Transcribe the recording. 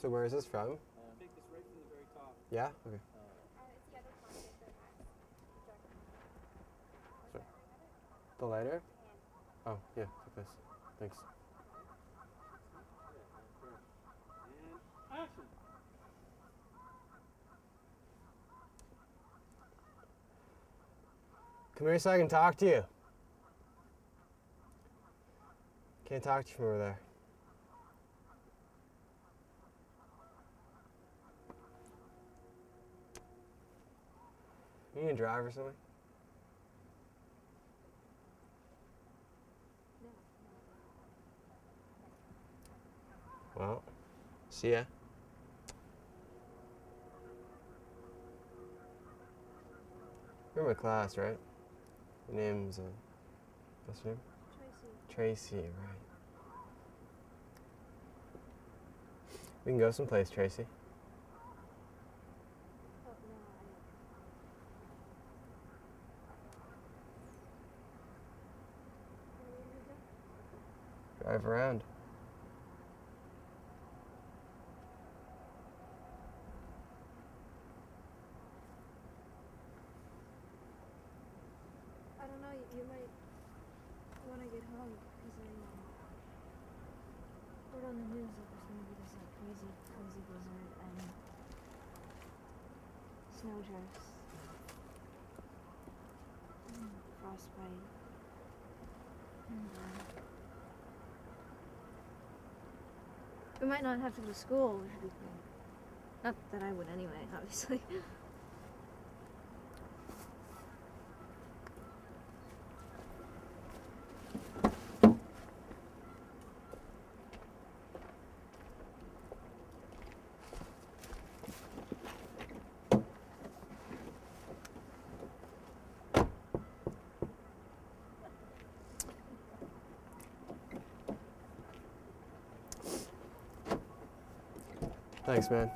So where is this from? Uh, take this right from the very top. Yeah. Okay. Uh, the other pocket that has the The lighter. Oh yeah. Take this. Thanks. Come here so I can talk to you. Can't talk to you from over there. You to drive or something? Well, see ya. You're in my class, right? Your name's, uh, what's your name? Tracey. Tracey, right. We can go someplace, Tracey. Oh, no, Drive around. I don't know. You, might want to get home because I um, heard on the news that there's going to be this like crazy, crazy blizzard and snow drifts, frostbite. And, uh, we might not have to go to school, which would be cool. Not that I would anyway, obviously. Thanks, man.